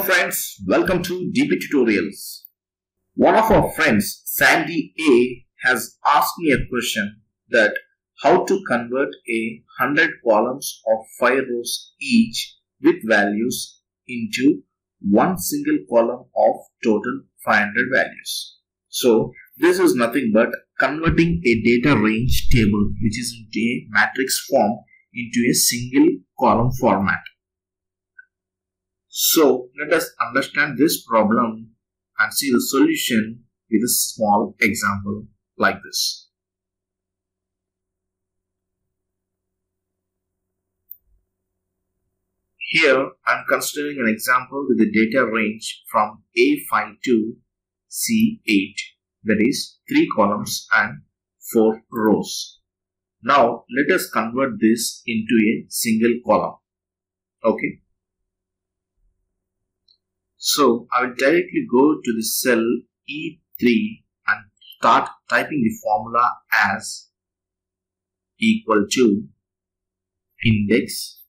friends, welcome to DP Tutorials. One of our friends, Sandy A, has asked me a question that how to convert a 100 columns of 5 rows each with values into one single column of total 500 values. So this is nothing but converting a data range table which is in a matrix form into a single column format. So let us understand this problem and see the solution with a small example like this. Here I am considering an example with the data range from A5 to C8 that is 3 columns and 4 rows. Now let us convert this into a single column. Okay. So I will directly go to the cell E3 and start typing the formula as equal to index,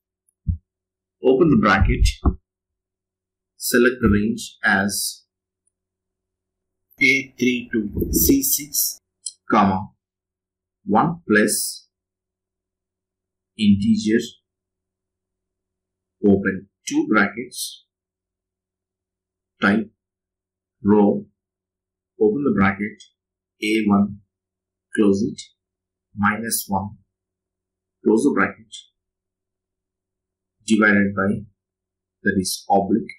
open the bracket, select the range as A3 to C6, comma 1 plus integer, open two brackets, type row, open the bracket, A1, close it, minus 1, close the bracket, divided by, that is oblique,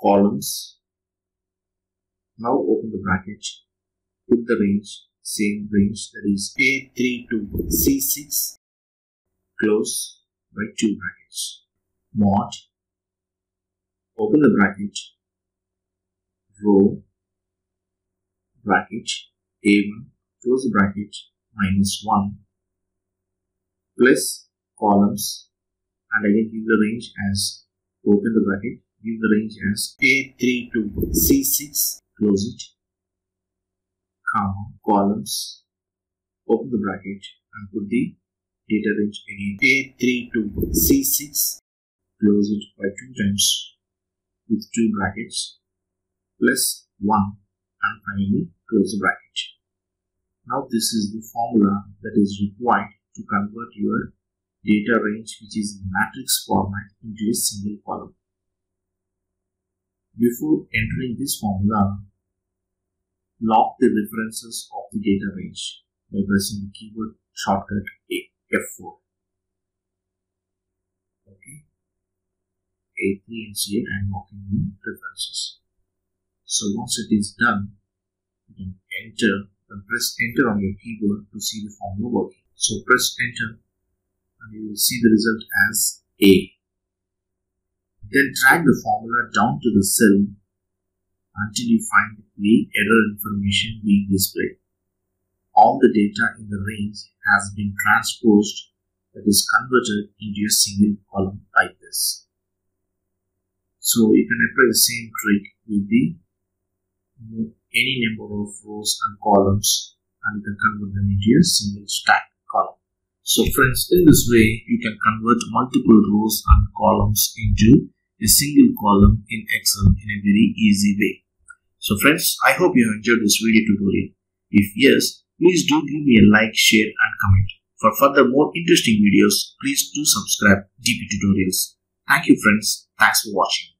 columns. Now open the bracket, put the range, same range, that is A3 to C6, close by two brackets, mod, open the bracket, row bracket a1 close bracket minus 1 plus columns and again give the range as open the bracket give the range as a3 to c6 close it comma columns open the bracket and put the data range again a3 to c6 close it by two times with two brackets plus 1 and finally close the bracket. Now this is the formula that is required to convert your data range which is in matrix format into a single column. Before entering this formula, lock the references of the data range by pressing the keyboard shortcut A, F4. Okay. A3 and C8 I am locking the references. So once it is done, you can enter and press enter on your keyboard to see the formula working. So press enter and you will see the result as A. Then drag the formula down to the cell until you find the error information being displayed. All the data in the range has been transposed that is converted into a single column like this. So you can apply the same trick with the any number of rows and columns and you can convert them into a single stack column. So friends, in this way, you can convert multiple rows and columns into a single column in Excel in a very easy way. So friends, I hope you enjoyed this video tutorial. If yes, please do give me a like, share and comment. For further more interesting videos, please do subscribe DP Tutorials. Thank you friends. Thanks for watching.